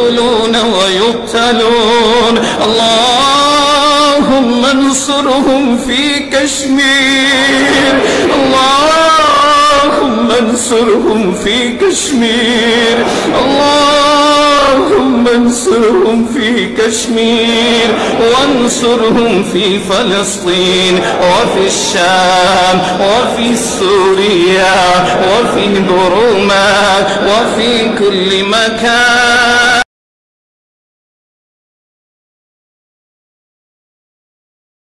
يقتلون ويقتلون. اللهم انصرهم في كشمير. اللهم انصرهم في كشمير. اللهم انصرهم في كشمير. وانصرهم في فلسطين وفي الشام وفي سوريا وفي بروما وفي كل مكان.